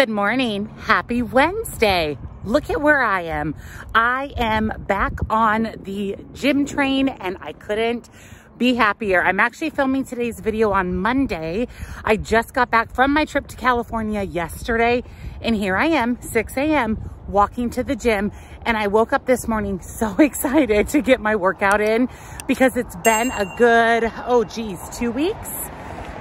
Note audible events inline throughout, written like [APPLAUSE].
Good morning. Happy Wednesday. Look at where I am. I am back on the gym train and I couldn't be happier. I'm actually filming today's video on Monday. I just got back from my trip to California yesterday and here I am, 6 a.m., walking to the gym. And I woke up this morning so [LAUGHS] excited to get my workout in because it's been a good, oh geez, two weeks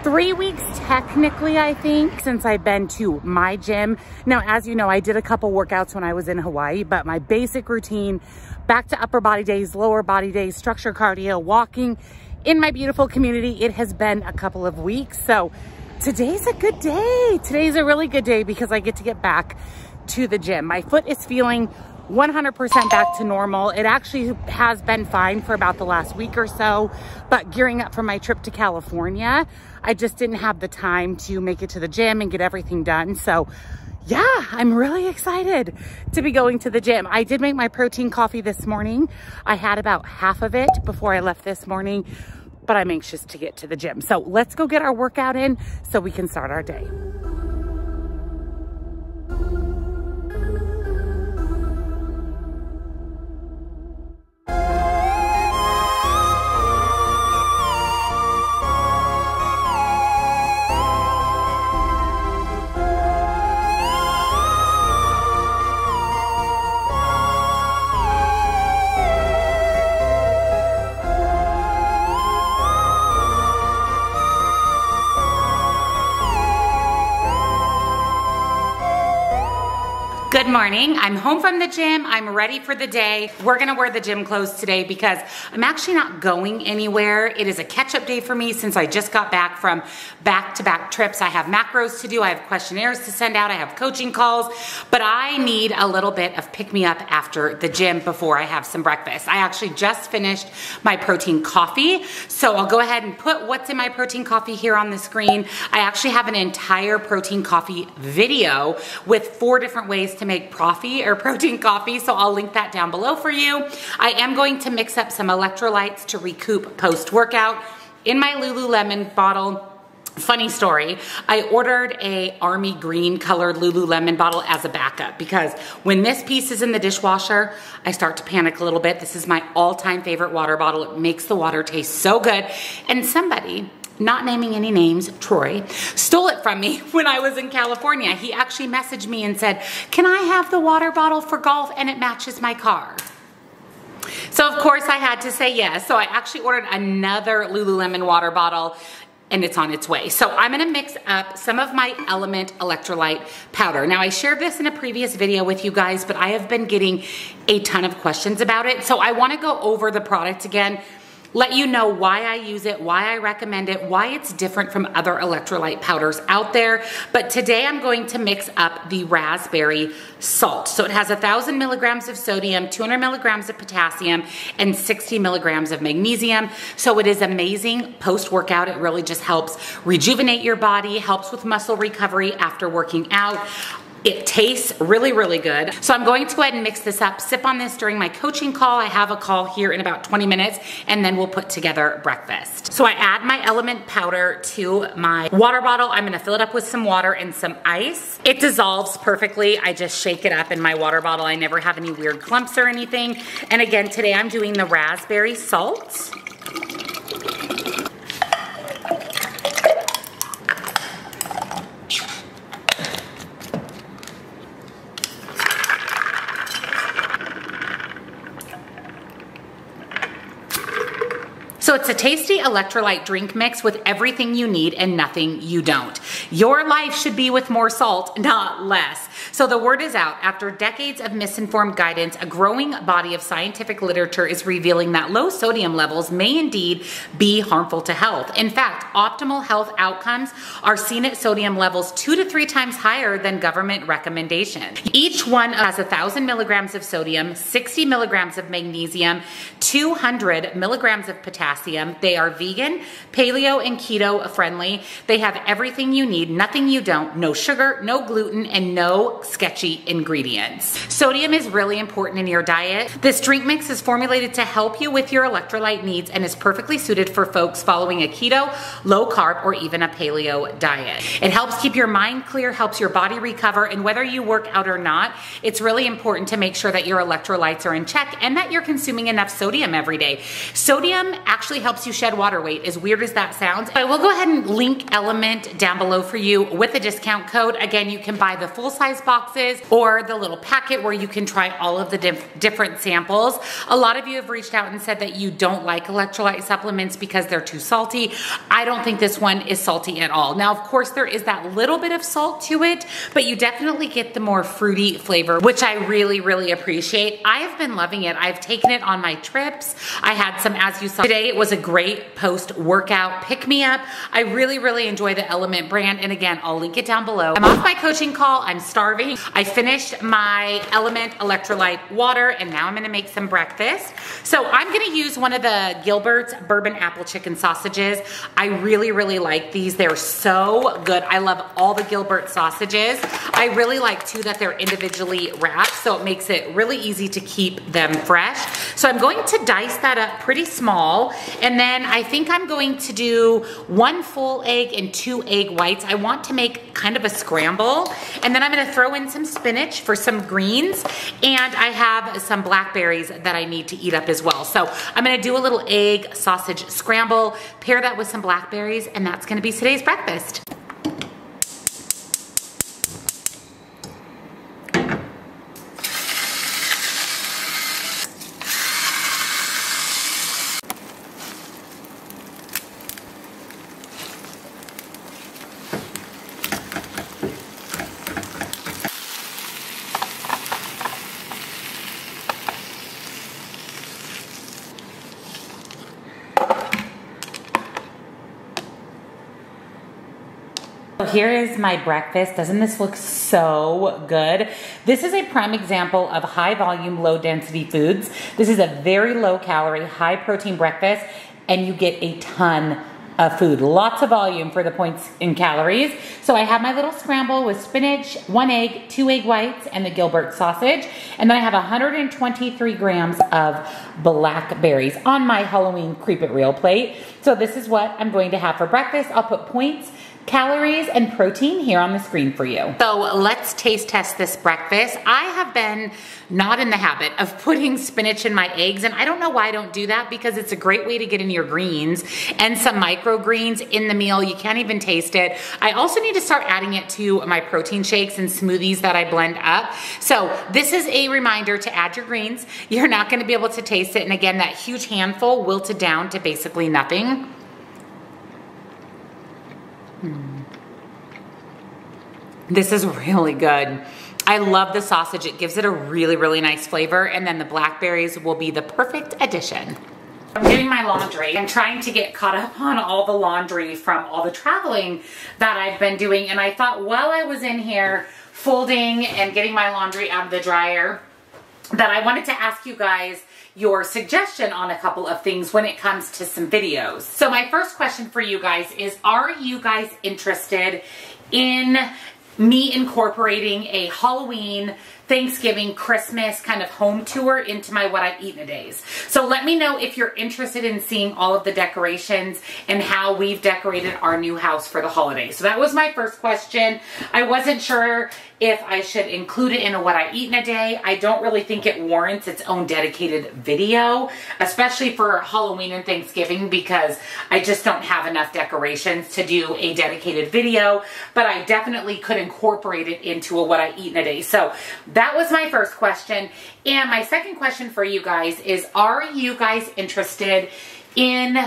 three weeks technically, I think, since I've been to my gym. Now, as you know, I did a couple workouts when I was in Hawaii, but my basic routine, back to upper body days, lower body days, structure cardio, walking in my beautiful community, it has been a couple of weeks. So today's a good day. Today's a really good day because I get to get back to the gym. My foot is feeling 100% back to normal. It actually has been fine for about the last week or so, but gearing up for my trip to California, I just didn't have the time to make it to the gym and get everything done. So yeah, I'm really excited to be going to the gym. I did make my protein coffee this morning. I had about half of it before I left this morning, but I'm anxious to get to the gym. So let's go get our workout in so we can start our day. Good morning. I'm home from the gym. I'm ready for the day. We're gonna wear the gym clothes today because I'm actually not going anywhere. It is a catch-up day for me since I just got back from back-to-back trips. I have macros to do. I have questionnaires to send out. I have coaching calls, but I need a little bit of pick-me-up after the gym before I have some breakfast. I actually just finished my protein coffee, so I'll go ahead and put what's in my protein coffee here on the screen. I actually have an entire protein coffee video with four different ways to make coffee or protein coffee, so I'll link that down below for you. I am going to mix up some electrolytes to recoup post-workout. In my Lululemon bottle, Funny story, I ordered a army green colored Lululemon bottle as a backup because when this piece is in the dishwasher, I start to panic a little bit. This is my all-time favorite water bottle. It makes the water taste so good. And somebody not naming any names, Troy, stole it from me [LAUGHS] when I was in California. He actually messaged me and said, can I have the water bottle for golf and it matches my car? So of course I had to say yes. So I actually ordered another Lululemon water bottle and it's on its way. So I'm gonna mix up some of my LMNT electrolyte powder. Now I shared this in a previous video with you guys, but I have been getting a ton of questions about it. So I wanna go over the product again let you know why I use it, why I recommend it, why it's different from other electrolyte powders out there. But today I'm going to mix up the raspberry salt. So it has a thousand milligrams of sodium, 200 milligrams of potassium, and 60 milligrams of magnesium. So it is amazing post-workout. It really just helps rejuvenate your body, helps with muscle recovery after working out. It tastes really, really good. So I'm going to go ahead and mix this up, sip on this during my coaching call. I have a call here in about 20 minutes and then we'll put together breakfast. So I add my LMNT powder to my water bottle. I'm gonna fill it up with some water and some ice. It dissolves perfectly. I just shake it up in my water bottle. I never have any weird clumps or anything. And again, today I'm doing the raspberry salt. So it's a tasty electrolyte drink mix with everything you need and nothing you don't. Your life should be with more salt, not less. So the word is out. After decades of misinformed guidance, a growing body of scientific literature is revealing that low sodium levels may indeed be harmful to health. In fact, optimal health outcomes are seen at sodium levels two to three times higher than government recommendations. Each one has thousand milligrams of sodium, 60 milligrams of magnesium, 200 milligrams of potassium. They are vegan, paleo, and keto friendly. They have everything you need, nothing you don't, no sugar, no gluten, and no sketchy ingredients. Sodium is really important in your diet. This drink mix is formulated to help you with your electrolyte needs and is perfectly suited for folks following a keto, low carb, or even a paleo diet. It helps keep your mind clear, helps your body recover, and whether you work out or not, it's really important to make sure that your electrolytes are in check and that you're consuming enough sodium every day. Sodium actually helps you shed water weight, as weird as that sounds. I will go ahead and link LMNT down below for you with a discount code. Again, you can buy the full size boxes or the little packet where you can try all of the diff different samples. A lot of you have reached out and said that you don't like electrolyte supplements because they're too salty. I don't think this one is salty at all. Now, of course, there is that little bit of salt to it, but you definitely get the more fruity flavor, which I really, really appreciate. I have been loving it. I've taken it on my trips. I had some, as you saw today, it was a great post-workout pick-me-up. I really, really enjoy the LMNT brand, and again, I'll link it down below. I'm off my coaching call. I'm starving. I finished my LMNT electrolyte water, and now I'm gonna make some breakfast. So I'm gonna use one of the Gilbert's bourbon apple chicken sausages. I really, really like these. They're so good. I love all the Gilbert sausages. I really like too that they're individually wrapped, so it makes it really easy to keep them fresh. So I'm going to dice that up pretty small, and then I think I'm going to do one full egg and two egg whites. I want to make kind of a scramble, and then I'm gonna throw in some spinach for some greens, and I have some blackberries that I need to eat up as well. So I'm gonna do a little egg sausage scramble, pair that with some blackberries, and that's gonna be today's breakfast. Here is my breakfast. Doesn't this look so good? This is a prime example of high volume, low density foods. This is a very low calorie, high protein breakfast, and you get a ton of food. Lots of volume for the points in calories. So I have my little scramble with spinach, one egg, two egg whites, and the Gilbert sausage. And then I have 123 grams of blackberries on my Halloween Creep It Real plate. So this is what I'm going to have for breakfast. I'll put points calories and protein here on the screen for you. So let's taste test this breakfast. I have been not in the habit of putting spinach in my eggs and I don't know why I don't do that because it's a great way to get in your greens and some microgreens in the meal. You can't even taste it. I also need to start adding it to my protein shakes and smoothies that I blend up. So this is a reminder to add your greens. You're not gonna be able to taste it and again that huge handful wilted down to basically nothing. Hmm. This is really good. I love the sausage. It gives it a really, really nice flavor. And then the blackberries will be the perfect addition. I'm doing my laundry. I'm trying to get caught up on all the laundry from all the traveling that I've been doing. And I thought while I was in here folding and getting my laundry out of the dryer, that I wanted to ask you guys your suggestion on a couple of things when it comes to some videos. So my first question for you guys is, are you guys interested in me incorporating a Halloween Thanksgiving, Christmas kind of home tour into my What I Eat in a Days. So let me know if you're interested in seeing all of the decorations and how we've decorated our new house for the holidays. So that was my first question. I wasn't sure if I should include it in a What I Eat in a Day. I don't really think it warrants its own dedicated video, especially for Halloween and Thanksgiving because I just don't have enough decorations to do a dedicated video, but I definitely could incorporate it into a What I Eat in a Day. So that was my first question. And my second question for you guys is, are you guys interested in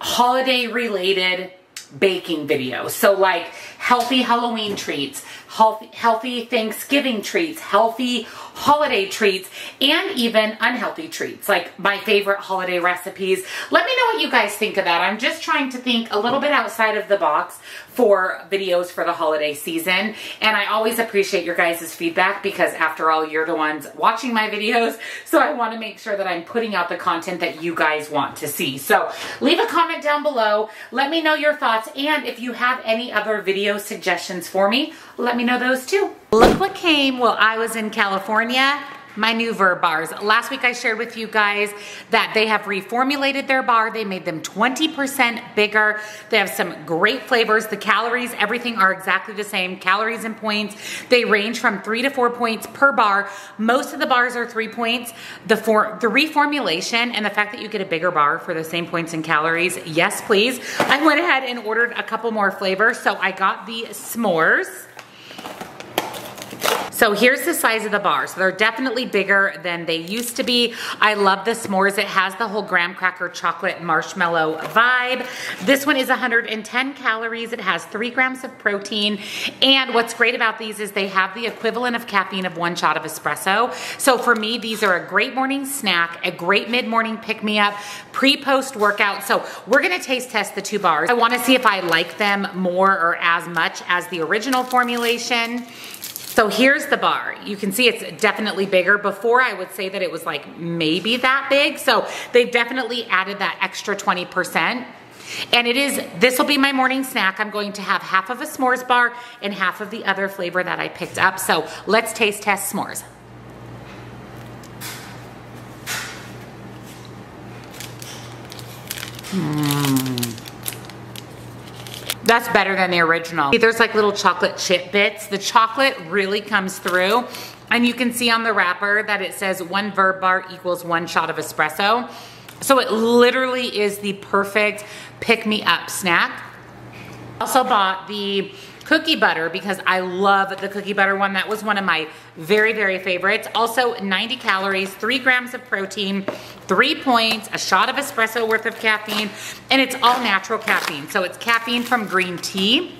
holiday related baking videos? So like healthy Halloween treats, healthy, healthy Thanksgiving treats, healthy holiday treats, and even unhealthy treats, like my favorite holiday recipes. Let me know what you guys think of that. I'm just trying to think a little bit outside of the box for videos for the holiday season. And I always appreciate your guys' feedback because after all, you're the ones watching my videos. So I wanna make sure that I'm putting out the content that you guys want to see. So leave a comment down below. Let me know your thoughts. And if you have any other video suggestions for me, let me know those too. Look what came while I was in California my new Verb bars. Last week I shared with you guys that they have reformulated their bar. They made them 20% bigger. They have some great flavors. The calories, everything are exactly the same. Calories and points. They range from three to four points per bar. Most of the bars are three points. The, for, the reformulation and the fact that you get a bigger bar for the same points and calories, yes please. I went ahead and ordered a couple more flavors. So I got the s'mores. So here's the size of the bar. So they're definitely bigger than they used to be. I love the s'mores. It has the whole graham cracker chocolate marshmallow vibe. This one is 110 calories. It has three grams of protein. And what's great about these is they have the equivalent of caffeine of one shot of espresso. So for me, these are a great morning snack, a great mid-morning pick-me-up, pre-post workout. So we're gonna taste test the two bars. I wanna see if I like them more or as much as the original formulation. So here's the bar. You can see it's definitely bigger. Before I would say that it was like maybe that big. So they've definitely added that extra 20%. And it is, this will be my morning snack. I'm going to have half of a s'mores bar and half of the other flavor that I picked up. So let's taste test s'mores. Mmm. That's better than the original. There's like little chocolate chip bits. The chocolate really comes through. And you can see on the wrapper that it says one verb bar equals one shot of espresso. So it literally is the perfect pick-me-up snack. Also bought the cookie butter because I love the cookie butter one. That was one of my very, very favorites. Also 90 calories, three grams of protein, three points, a shot of espresso worth of caffeine, and it's all natural caffeine. So it's caffeine from green tea.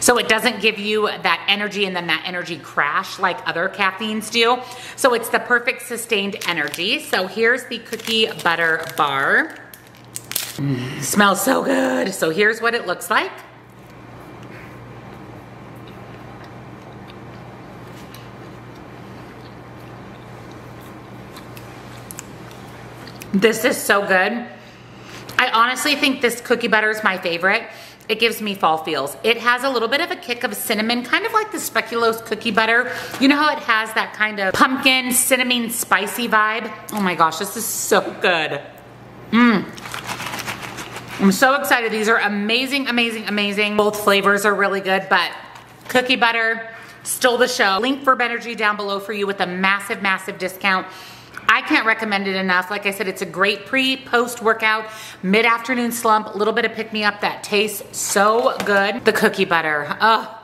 So it doesn't give you that energy and then that energy crash like other caffeines do. So it's the perfect sustained energy. So here's the cookie butter bar. Mm, smells so good. So here's what it looks like. This is so good. I honestly think this cookie butter is my favorite. It gives me fall feels. It has a little bit of a kick of cinnamon, kind of like the speculoos cookie butter. You know how it has that kind of pumpkin, cinnamon, spicy vibe? Oh my gosh, this is so good. Mmm. I'm so excited. These are amazing, amazing, amazing. Both flavors are really good, but cookie butter, stole the show. Link for Verb Energy down below for you with a massive, massive discount. I can't recommend it enough. Like I said, it's a great pre, post workout, mid afternoon slump, a little bit of pick me up that tastes so good. The cookie butter, oh,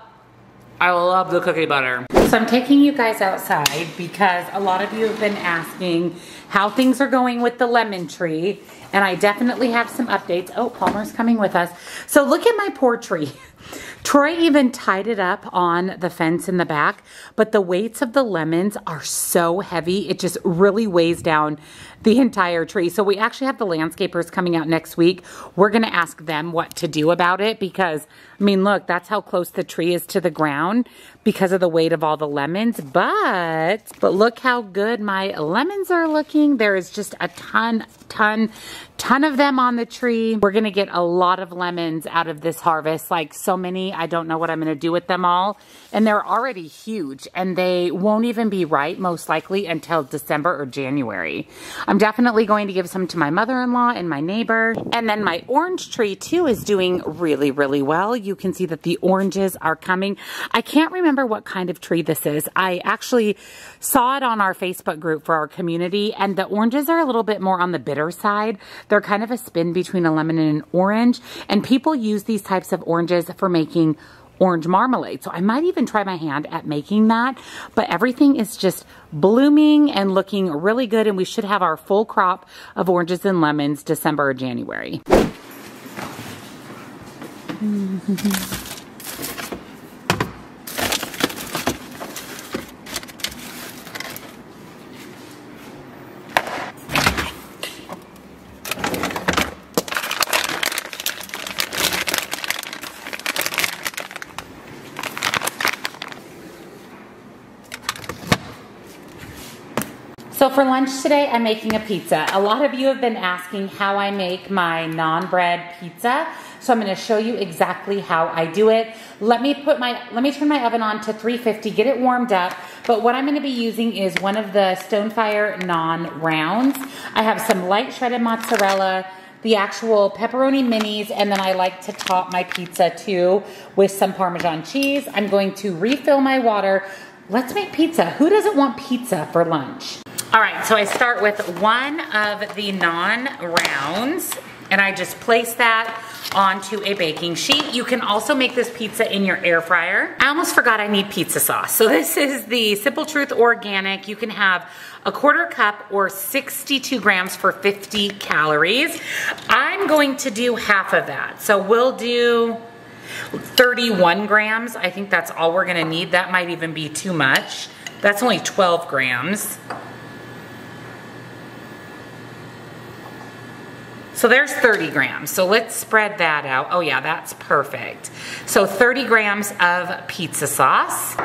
I love the cookie butter. So I'm taking you guys outside because a lot of you have been asking how things are going with the lemon tree. And I definitely have some updates. Oh, Palmer's coming with us. So look at my poor tree. [LAUGHS] Troy even tied it up on the fence in the back, but the weights of the lemons are so heavy, it just really weighs down the entire tree. So we actually have the landscapers coming out next week. We're gonna ask them what to do about it because, I mean, look, that's how close the tree is to the ground because of the weight of all the lemons, but, but look how good my lemons are looking. There is just a ton, ton, ton of them on the tree. We're gonna get a lot of lemons out of this harvest, like so many, I don't know what I'm gonna do with them all. And they're already huge and they won't even be ripe most likely until December or January. I'm definitely going to give some to my mother-in-law and my neighbor. And then my orange tree too is doing really, really well. You can see that the oranges are coming. I can't remember what kind of tree this is. I actually saw it on our Facebook group for our community and the oranges are a little bit more on the bitter side. They're kind of a spin between a lemon and an orange. And people use these types of oranges for making orange marmalade. So I might even try my hand at making that. But everything is just blooming and looking really good. And we should have our full crop of oranges and lemons December or January. [LAUGHS] So for lunch today, I'm making a pizza. A lot of you have been asking how I make my naan-bread pizza. So I'm gonna show you exactly how I do it. Let me put my, let me turn my oven on to 350, get it warmed up. But what I'm gonna be using is one of the Stonefire naan-rounds. I have some light shredded mozzarella, the actual pepperoni minis, and then I like to top my pizza too with some Parmesan cheese. I'm going to refill my water. Let's make pizza. Who doesn't want pizza for lunch? All right, so I start with one of the naan-rounds and I just place that onto a baking sheet. You can also make this pizza in your air fryer. I almost forgot I need pizza sauce. So [LAUGHS] this is the Simple Truth Organic. You can have a quarter cup or 62 grams for 50 calories. I'm going to do half of that. So we'll do 31 grams. I think that's all we're gonna need. That might even be too much. That's only 12 grams. So there's 30 grams. So let's spread that out. Oh yeah, that's perfect. So 30 grams of pizza sauce.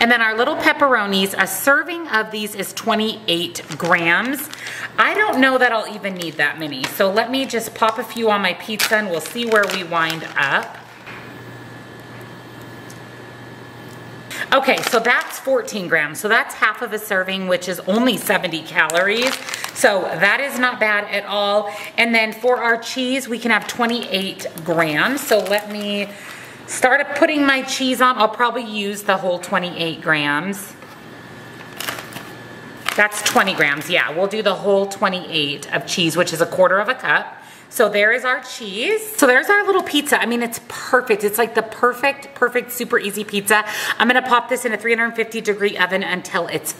And then our little pepperonis, a serving of these is 28 grams. I don't know that I'll even need that many. So let me just pop a few on my pizza and we'll see where we wind up. Okay, so that's 14 grams. So that's half of a serving, which is only 70 calories. So that is not bad at all. And then for our cheese, we can have 28 grams. So let me start putting my cheese on. I'll probably use the whole 28 grams. That's 20 grams, yeah. We'll do the whole 28 of cheese, which is a quarter of a cup. So there is our cheese. So there's our little pizza. I mean, it's perfect. It's like the perfect, perfect, super easy pizza. I'm gonna pop this in a 350 degree oven until it's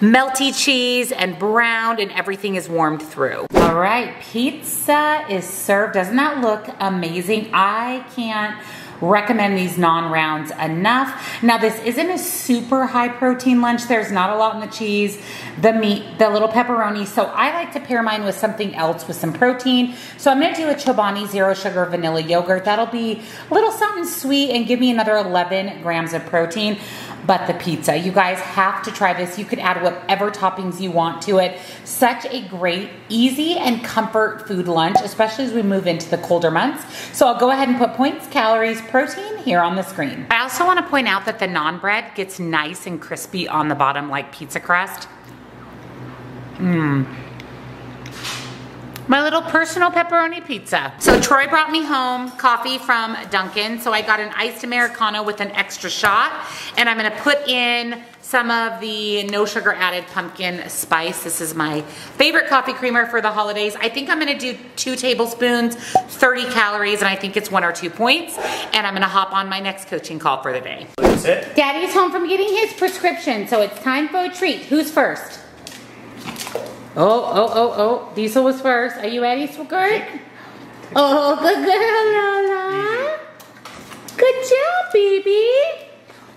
melty cheese and browned and everything is warmed through. All right, pizza is served. Doesn't that look amazing? I can't recommend these naan-rounds enough. Now this isn't a super high protein lunch. There's not a lot in the cheese, the meat, the little pepperoni. So I like to pair mine with something else with some protein. So I'm gonna do a Chobani zero sugar vanilla yogurt. That'll be a little something sweet and give me another 11 grams of protein but the pizza. You guys have to try this. You could add whatever toppings you want to it. Such a great, easy, and comfort food lunch, especially as we move into the colder months. So I'll go ahead and put points, calories, protein here on the screen. I also wanna point out that the naan bread gets nice and crispy on the bottom like pizza crust. Mmm my little personal pepperoni pizza. So Troy brought me home coffee from Dunkin'. So I got an iced Americano with an extra shot. And I'm gonna put in some of the no sugar added pumpkin spice. This is my favorite coffee creamer for the holidays. I think I'm gonna do two tablespoons, 30 calories, and I think it's one or two points. And I'm gonna hop on my next coaching call for the day. That's it. Daddy's home from getting his prescription, so it's time for a treat. Who's first? Oh, oh, oh, oh. Diesel was first. Are you ready, Squirt? Oh, good girl, Lola. Good job, baby.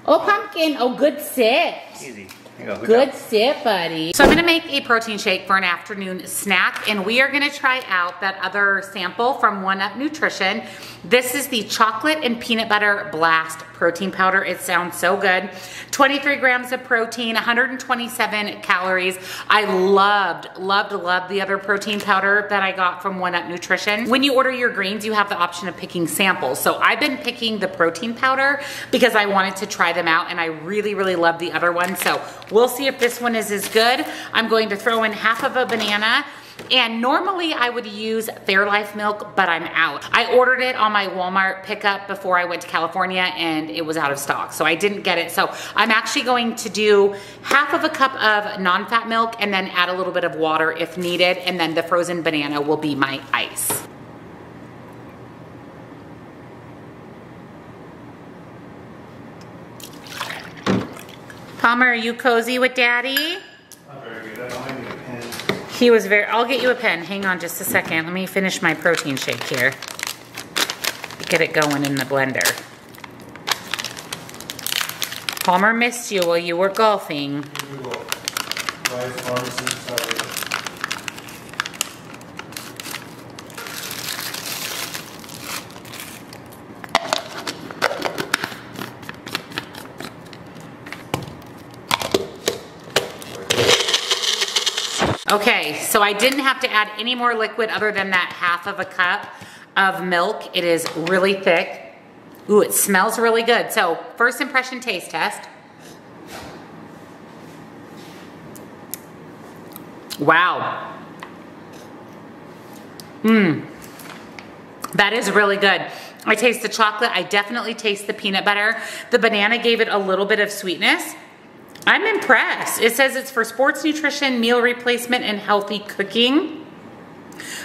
Oh, pumpkin. Oh, good sit. Easy. Go, good sit, buddy. So I'm gonna make a protein shake for an afternoon snack, and we are gonna try out that other sample from One Up Nutrition. This is the chocolate and peanut butter blast protein powder. It sounds so good. 23 grams of protein, 127 calories. I loved, loved, loved the other protein powder that I got from One Up Nutrition. When you order your greens, you have the option of picking samples. So I've been picking the protein powder because I wanted to try them out and I really, really love the other one. So we'll see if this one is as good. I'm going to throw in half of a banana and normally I would use Fairlife milk, but I'm out. I ordered it on my Walmart pickup before I went to California and it was out of stock. So I didn't get it. So I'm actually going to do half of a cup of non-fat milk and then add a little bit of water if needed. And then the frozen banana will be my ice. Palmer, are you cozy with daddy? Not very good. I don't he was very, I'll get you a pen. Hang on just a second. Let me finish my protein shake here. Get it going in the blender. Palmer missed you while you were golfing. Okay, so I didn't have to add any more liquid other than that half of a cup of milk. It is really thick. Ooh, it smells really good. So first impression taste test. Wow. Mmm. That is really good. I taste the chocolate. I definitely taste the peanut butter. The banana gave it a little bit of sweetness. I'm impressed. It says it's for sports nutrition, meal replacement, and healthy cooking.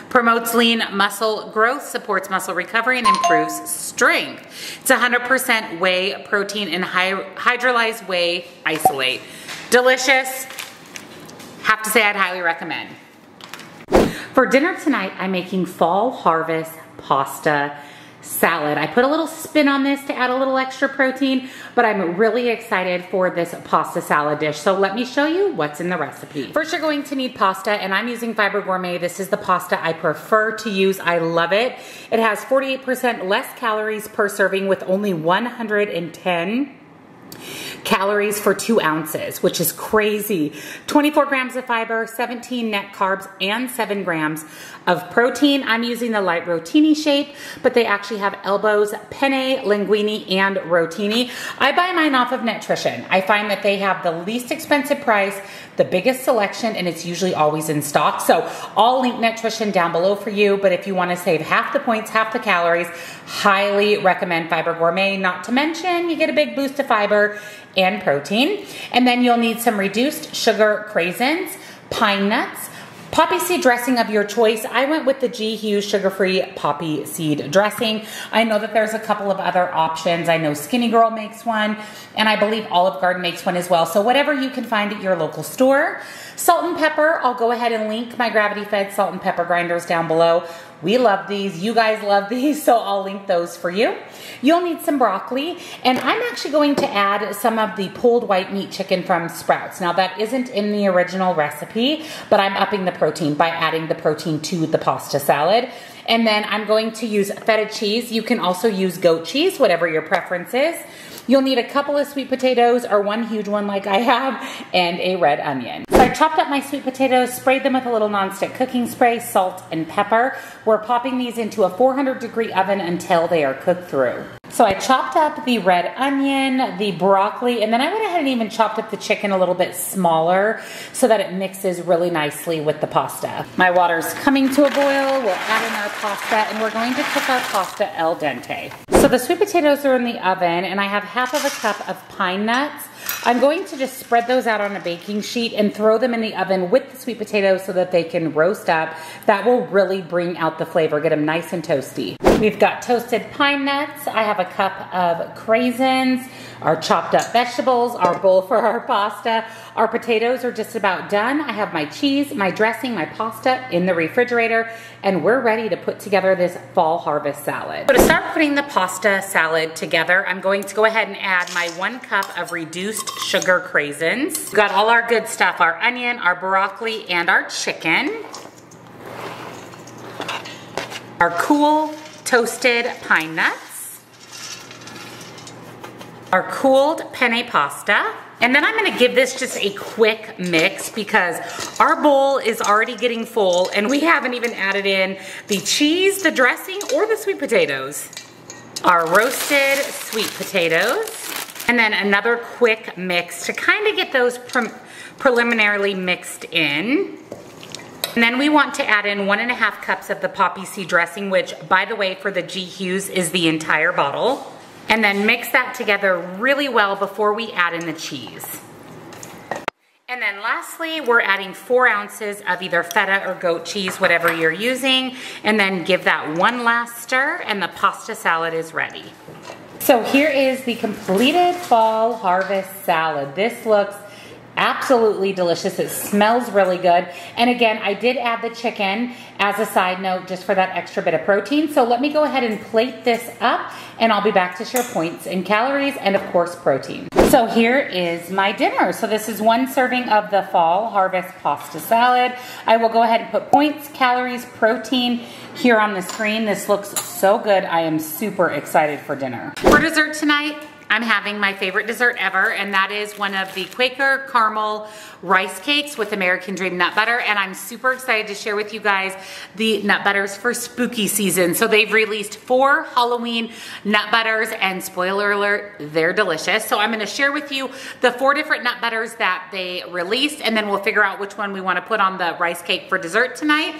Promotes lean muscle growth, supports muscle recovery, and improves strength. It's 100% whey protein and hydrolyzed whey isolate. Delicious. Have to say I'd highly recommend. For dinner tonight, I'm making fall harvest pasta salad. I put a little spin on this to add a little extra protein, but I'm really excited for this pasta salad dish. So let me show you what's in the recipe. First, you're going to need pasta, and I'm using Fiber Gourmet. This is the pasta I prefer to use. I love it. It has 48% less calories per serving with only 110 calories for two ounces, which is crazy. 24 grams of fiber, 17 net carbs, and seven grams of protein. I'm using the light rotini shape, but they actually have elbows, penne, linguine, and rotini. I buy mine off of Netrition. I find that they have the least expensive price, the biggest selection, and it's usually always in stock. So I'll link Netrition down below for you, but if you wanna save half the points, half the calories, highly recommend Fiber Gourmet. Not to mention, you get a big boost of fiber and protein. And then you'll need some reduced sugar craisins, pine nuts, Poppy seed dressing of your choice. I went with the G Hughes sugar-free poppy seed dressing. I know that there's a couple of other options. I know Skinny Girl makes one, and I believe Olive Garden makes one as well. So whatever you can find at your local store. Salt and pepper, I'll go ahead and link my gravity-fed salt and pepper grinders down below. We love these. You guys love [LAUGHS] these, so I'll link those for you. You'll need some broccoli, and I'm actually going to add some of the pulled white meat chicken from Sprouts. Now, that isn't in the original recipe, but I'm upping the protein by adding the protein to the pasta salad. And then I'm going to use feta cheese. You can also use goat cheese, whatever your preference is. You'll need a couple of sweet potatoes or one huge one like I have and a red onion. So I chopped up my sweet potatoes, sprayed them with a little nonstick cooking spray, salt and pepper. We're popping these into a 400 degree oven until they are cooked through. So I chopped up the red onion, the broccoli, and then I went ahead and even chopped up the chicken a little bit smaller so that it mixes really nicely with the pasta. My water's coming to a boil. We'll add in our pasta and we're going to cook our pasta al dente. So the sweet potatoes are in the oven and I have half of a cup of pine nuts. I'm going to just spread those out on a baking sheet and throw them in the oven with the sweet potatoes so that they can roast up. That will really bring out the flavor, get them nice and toasty. We've got toasted pine nuts. I have a cup of craisins, our chopped up vegetables, our bowl for our pasta. Our potatoes are just about done. I have my cheese, my dressing, my pasta in the refrigerator, and we're ready to put together this fall harvest salad. So to start putting the pasta salad together, I'm going to go ahead and add my one cup of reduced sugar craisins. We've got all our good stuff, our onion, our broccoli, and our chicken. Our cool toasted pine nuts. Our cooled penne pasta. And then I'm gonna give this just a quick mix because our bowl is already getting full and we haven't even added in the cheese, the dressing, or the sweet potatoes. Our roasted sweet potatoes. And then another quick mix to kind of get those pre preliminarily mixed in. And then we want to add in one and a half cups of the poppy seed dressing, which by the way, for the G Hughes is the entire bottle. And then mix that together really well before we add in the cheese. And then lastly, we're adding four ounces of either feta or goat cheese, whatever you're using, and then give that one last stir and the pasta salad is ready. So here is the completed fall harvest salad. This looks absolutely delicious. It smells really good. And again, I did add the chicken as a side note just for that extra bit of protein. So let me go ahead and plate this up and I'll be back to share points and calories and of course protein. So here is my dinner. So this is one serving of the fall harvest pasta salad. I will go ahead and put points, calories, protein here on the screen. This looks so good. I am super excited for dinner. For dessert tonight, I'm having my favorite dessert ever, and that is one of the Quaker caramel rice cakes with American Dream nut butter. And I'm super excited to share with you guys the nut butters for spooky season. So they've released four Halloween nut butters, and spoiler alert, they're delicious. So I'm gonna share with you the four different nut butters that they released, and then we'll figure out which one we wanna put on the rice cake for dessert tonight.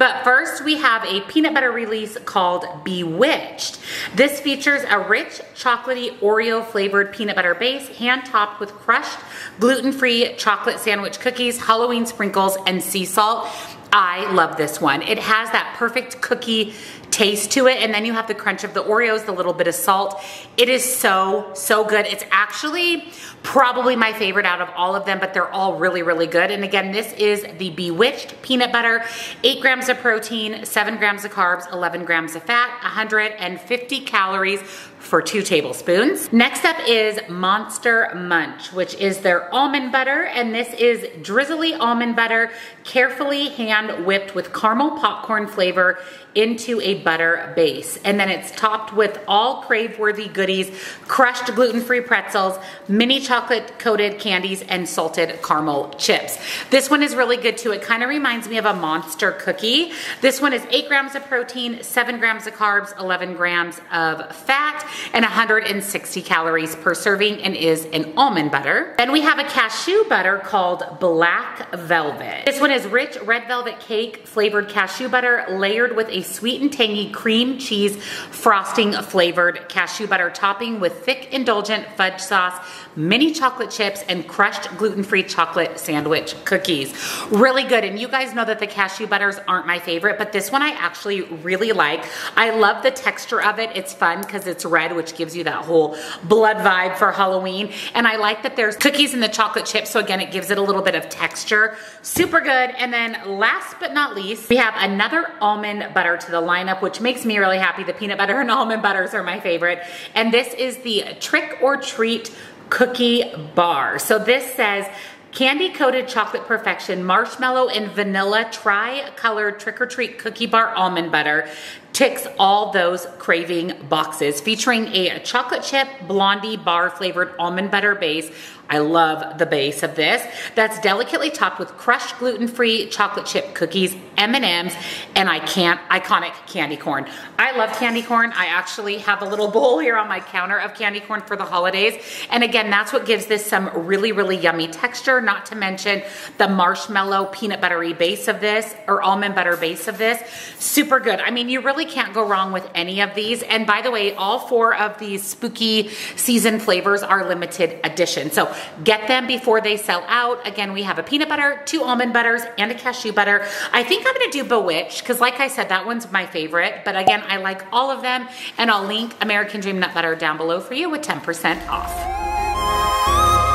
But first we have a peanut butter release called Bewitched. This features a rich chocolatey Oreo flavored peanut butter base, hand topped with crushed gluten-free chocolate sandwich cookies, Halloween sprinkles, and sea salt. I love this one. It has that perfect cookie taste to it and then you have the crunch of the Oreos, the little bit of salt. It is so, so good. It's actually probably my favorite out of all of them, but they're all really, really good. And again, this is the Bewitched peanut butter, eight grams of protein, seven grams of carbs, 11 grams of fat, 150 calories for two tablespoons. Next up is Monster Munch, which is their almond butter. And this is drizzly almond butter, carefully hand whipped with caramel popcorn flavor into a butter base. And then it's topped with all crave-worthy goodies, crushed gluten-free pretzels, mini chocolate coated candies, and salted caramel chips. This one is really good too. It kind of reminds me of a monster cookie. This one is eight grams of protein, seven grams of carbs, 11 grams of fat, and 160 calories per serving and is an almond butter. Then we have a cashew butter called Black Velvet. This one is rich red velvet cake flavored cashew butter layered with a sweet and tangy cream cheese frosting flavored cashew butter topping with thick indulgent fudge sauce, mini chocolate chips, and crushed gluten-free chocolate sandwich cookies. Really good. And you guys know that the cashew butters aren't my favorite, but this one I actually really like. I love the texture of it. It's fun because it's red, which gives you that whole blood vibe for Halloween. And I like that there's cookies in the chocolate chips. So again, it gives it a little bit of texture. Super good. And then last but not least, we have another almond butter to the lineup, which makes me really happy. The peanut butter and [LAUGHS] almond butters are my favorite. And this is the Trick or Treat Cookie Bar. So this says, Candy coated chocolate perfection, marshmallow and vanilla tri-colored trick-or-treat cookie bar almond butter ticks all those craving boxes featuring a chocolate chip blondie bar flavored almond butter base I love the base of this. That's delicately topped with crushed gluten-free chocolate chip cookies, M&Ms, and I can't, iconic candy corn. I love candy corn. I actually have a little bowl here on my counter of candy corn for the holidays. And again, that's what gives this some really, really yummy texture, not to mention the marshmallow peanut buttery base of this, or almond butter base of this. Super good. I mean, you really can't go wrong with any of these. And by the way, all four of these spooky season flavors are limited edition. So Get them before they sell out. Again, we have a peanut butter, two almond butters, and a cashew butter. I think I'm gonna do Bewitched, because like I said, that one's my favorite. But again, I like all of them, and I'll link American Dream Nut Butter down below for you with 10% off.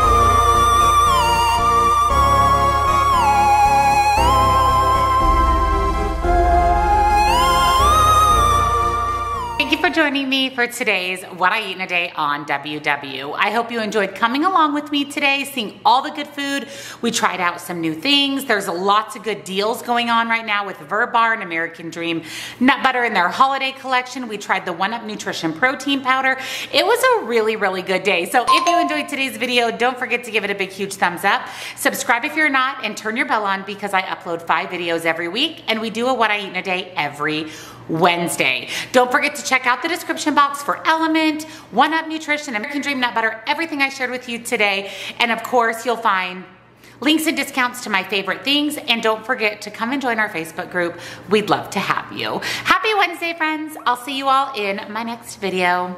Joining me for today's What I Eat in a Day on WW. I hope you enjoyed coming along with me today, seeing all the good food. We tried out some new things. There's lots of good deals going on right now with Verb Bar and American Dream Nut Butter in their holiday collection. We tried the One Up Nutrition Protein Powder. It was a really, really good day. So if you enjoyed today's video, don't forget to give it a big, huge thumbs up. Subscribe if you're not and turn your bell on because I upload five videos every week and we do a What I Eat in a Day every Wednesday. Don't forget to check out the description box for LMNT, One Up Nutrition, American Dream Nut Butter, everything I shared with you today. And of course, you'll find links and discounts to my favorite things. And don't forget to come and join our Facebook group. We'd love to have you. Happy Wednesday, friends. I'll see you all in my next video.